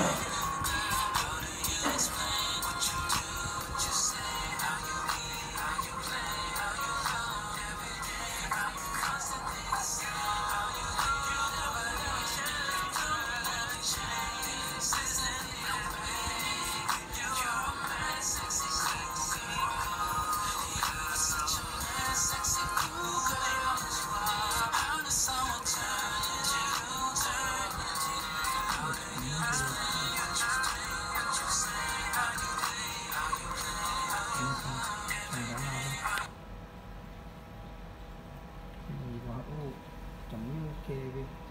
Oh. Uk